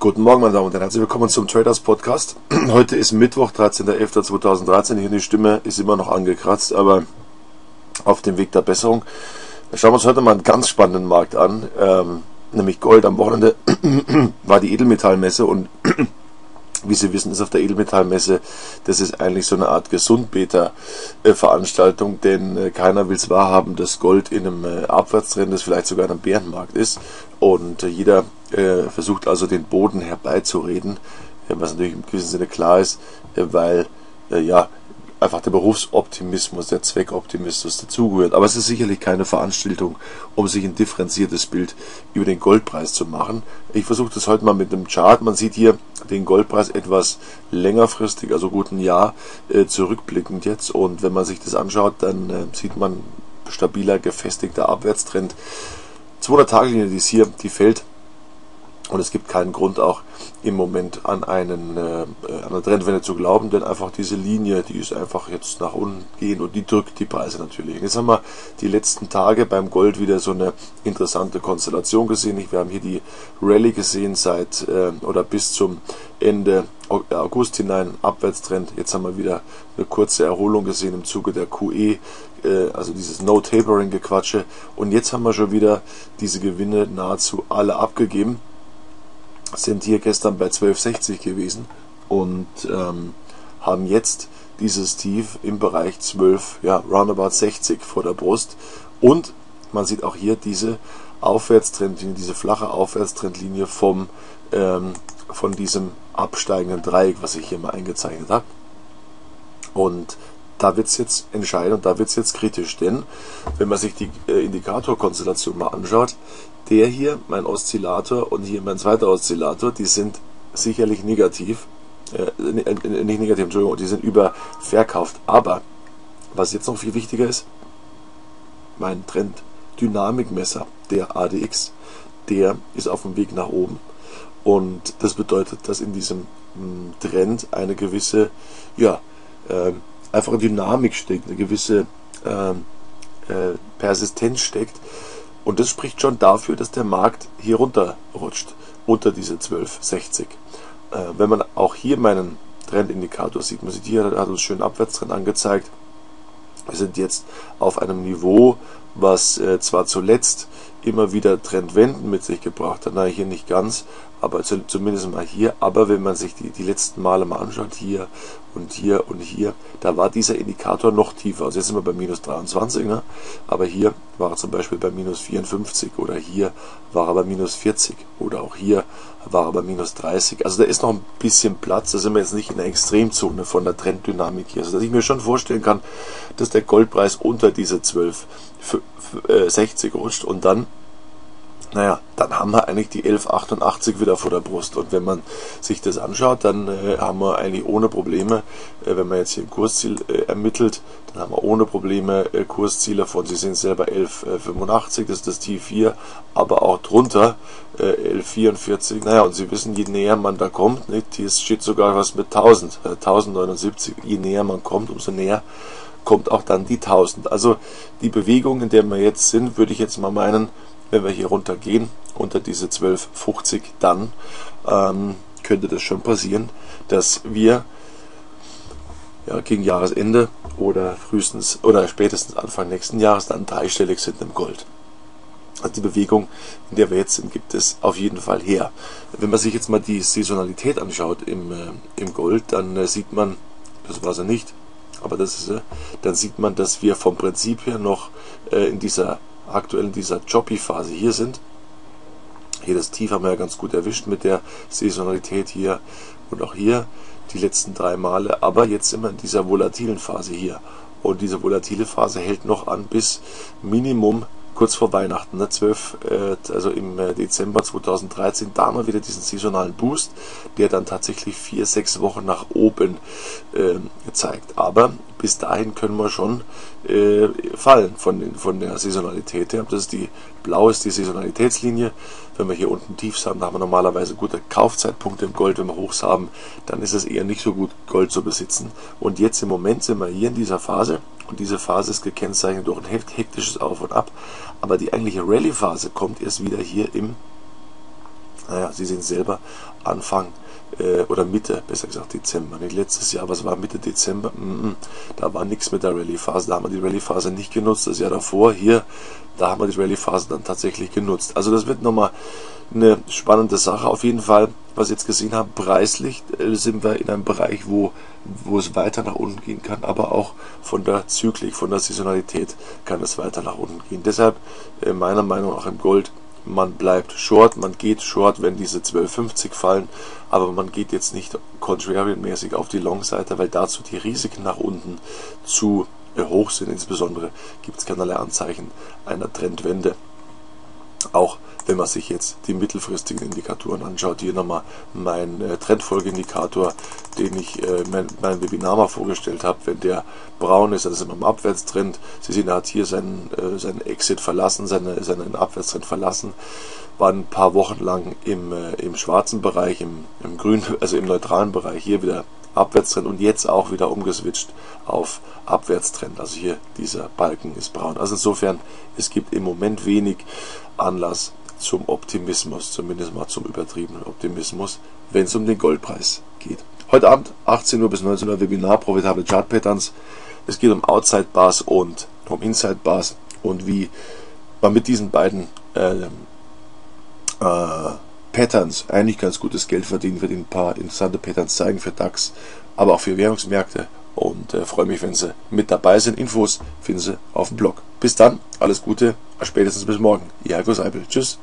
Guten Morgen, meine Damen und Herren. Herzlich willkommen zum Traders Podcast. Heute ist Mittwoch, 13.11.2013. Hier die Stimme ist immer noch angekratzt, aber auf dem Weg der Besserung. Schauen wir uns heute mal einen ganz spannenden Markt an, ähm, nämlich Gold. Am Wochenende war die Edelmetallmesse und wie Sie wissen, ist auf der Edelmetallmesse, das ist eigentlich so eine Art Gesundbeter-Veranstaltung, denn äh, keiner will es wahrhaben, dass Gold in einem äh, Abwärtstrend ist, vielleicht sogar in einem Bärenmarkt ist. Und äh, versucht also den Boden herbeizureden, was natürlich im gewissen Sinne klar ist, weil ja einfach der Berufsoptimismus, der Zweckoptimismus dazugehört. Aber es ist sicherlich keine Veranstaltung, um sich ein differenziertes Bild über den Goldpreis zu machen. Ich versuche das heute mal mit einem Chart. Man sieht hier den Goldpreis etwas längerfristig, also gut ein Jahr äh, zurückblickend jetzt. Und wenn man sich das anschaut, dann äh, sieht man stabiler, gefestigter Abwärtstrend. 200-Tage-Linie, die ist hier, die fällt und es gibt keinen Grund auch im Moment an, einen, äh, an eine Trendwende zu glauben, denn einfach diese Linie, die ist einfach jetzt nach unten gehen und die drückt die Preise natürlich. Jetzt haben wir die letzten Tage beim Gold wieder so eine interessante Konstellation gesehen. Wir haben hier die Rallye gesehen seit äh, oder bis zum Ende August hinein, Abwärtstrend. Jetzt haben wir wieder eine kurze Erholung gesehen im Zuge der QE, äh, also dieses No-Tapering-Gequatsche. Und jetzt haben wir schon wieder diese Gewinne nahezu alle abgegeben sind hier gestern bei 12,60 gewesen und ähm, haben jetzt dieses Tief im Bereich 12, ja, roundabout 60 vor der Brust. Und man sieht auch hier diese Aufwärtstrendlinie, diese flache Aufwärtstrendlinie vom, ähm, von diesem absteigenden Dreieck, was ich hier mal eingezeichnet habe. Und da wird es jetzt entscheidend und da wird es jetzt kritisch, denn wenn man sich die äh, Indikatorkonstellation mal anschaut, der hier, mein Oszillator und hier mein zweiter Oszillator, die sind sicherlich negativ, äh, nicht negativ, Entschuldigung, die sind überverkauft. Aber was jetzt noch viel wichtiger ist, mein Trend Dynamikmesser, der ADX, der ist auf dem Weg nach oben. Und das bedeutet, dass in diesem hm, Trend eine gewisse, ja, äh, einfach Dynamik steckt, eine gewisse ähm, äh, Persistenz steckt, und das spricht schon dafür, dass der Markt hier runterrutscht, unter diese 12,60. Äh, wenn man auch hier meinen Trendindikator sieht, man sieht hier, hat uns schön Abwärtstrend angezeigt. Wir sind jetzt auf einem Niveau, was äh, zwar zuletzt immer wieder Trendwenden mit sich gebracht hat, na hier nicht ganz, aber zumindest mal hier. Aber wenn man sich die, die letzten Male mal anschaut, hier und hier und hier, da war dieser Indikator noch tiefer. Also jetzt sind wir bei minus 23, ne? aber hier war er zum Beispiel bei minus 54 oder hier war er bei minus 40 oder auch hier war er bei minus 30. Also da ist noch ein bisschen Platz, da sind wir jetzt nicht in der Extremzone von der Trenddynamik hier. Also dass ich mir schon vorstellen kann, dass der Goldpreis unter diese 12, 60 rutscht und dann naja, dann haben wir eigentlich die 1188 wieder vor der Brust. Und wenn man sich das anschaut, dann äh, haben wir eigentlich ohne Probleme, äh, wenn man jetzt hier ein Kursziel äh, ermittelt, dann haben wir ohne Probleme äh, Kursziele von, Sie sehen selber 1185, das ist das T4, aber auch drunter 1144. Äh, naja, und Sie wissen, je näher man da kommt, nicht, hier steht sogar was mit 1000, 1079, äh, je näher man kommt, umso näher kommt auch dann die 1000. Also die Bewegung, in der wir jetzt sind, würde ich jetzt mal meinen, wenn wir hier runter gehen, unter diese 1250, dann ähm, könnte das schon passieren, dass wir ja, gegen Jahresende oder frühestens oder spätestens Anfang nächsten Jahres dann dreistellig sind im Gold. Also die Bewegung, in der wir jetzt sind, gibt es auf jeden Fall her. Wenn man sich jetzt mal die Saisonalität anschaut im, äh, im Gold, dann äh, sieht man, das war sie nicht, aber das ist, äh, dann sieht man, dass wir vom Prinzip her noch äh, in dieser aktuell in dieser Choppy-Phase hier sind. Hier das Tief haben wir ja ganz gut erwischt mit der Saisonalität hier und auch hier die letzten drei Male. Aber jetzt wir in dieser volatilen Phase hier. Und diese volatile Phase hält noch an bis Minimum kurz vor Weihnachten, ne, 12, äh, also im äh, Dezember 2013, da wir wieder diesen saisonalen Boost, der dann tatsächlich vier, sechs Wochen nach oben äh, zeigt. Aber bis dahin können wir schon äh, fallen von, von der Saisonalität her. Das ist die blau ist die Saisonalitätslinie. Wenn wir hier unten Tiefs haben, da haben wir normalerweise gute Kaufzeitpunkte im Gold. Wenn wir Hochs haben, dann ist es eher nicht so gut, Gold zu besitzen. Und jetzt im Moment sind wir hier in dieser Phase und diese Phase ist gekennzeichnet durch ein hektisches Auf und Ab. Aber die eigentliche Rallye-Phase kommt erst wieder hier im naja, Sie sehen selber, Anfang äh, oder Mitte, besser gesagt Dezember, nicht letztes Jahr, aber es war Mitte Dezember, mm, mm, da war nichts mit der Rallye-Phase, da haben wir die Rallye-Phase nicht genutzt, das Jahr davor, hier, da haben wir die Rallye-Phase dann tatsächlich genutzt. Also das wird nochmal eine spannende Sache. Auf jeden Fall, was jetzt gesehen haben, preislich äh, sind wir in einem Bereich, wo, wo es weiter nach unten gehen kann, aber auch von der Zyklik, von der Saisonalität kann es weiter nach unten gehen. Deshalb äh, meiner Meinung nach im Gold, man bleibt short, man geht short, wenn diese 12,50 fallen, aber man geht jetzt nicht contrarian-mäßig auf die Long-Seite, weil dazu die Risiken nach unten zu äh, hoch sind. Insbesondere gibt es keinerlei Anzeichen einer Trendwende. Auch wenn man sich jetzt die mittelfristigen Indikatoren anschaut, hier nochmal mein äh, Trendfolgeindikator, den ich äh, mein, mein Webinar mal vorgestellt habe, wenn der braun ist, dann ist er im Abwärtstrend. Sie sehen, er hat hier seinen, äh, seinen Exit verlassen, seine, seinen Abwärtstrend verlassen, war ein paar Wochen lang im, äh, im schwarzen Bereich, im, im grünen, also im neutralen Bereich, hier wieder Abwärtstrend und jetzt auch wieder umgeswitcht auf Abwärtstrend. Also hier dieser Balken ist braun. Also insofern, es gibt im Moment wenig Anlass zum Optimismus, zumindest mal zum übertriebenen Optimismus, wenn es um den Goldpreis geht. Heute Abend 18 Uhr bis 19 Uhr Webinar Profitable Chart Patterns. Es geht um Outside Bars und um Inside Bars und wie man mit diesen beiden äh, äh, Patterns eigentlich ganz gutes Geld verdient, wird ein paar interessante Patterns zeigen für DAX, aber auch für Währungsmärkte und äh, freue mich, wenn Sie mit dabei sind. Infos finden Sie auf dem Blog. Bis dann, alles Gute, spätestens bis morgen. Ihr Heiko Seibel. Tschüss.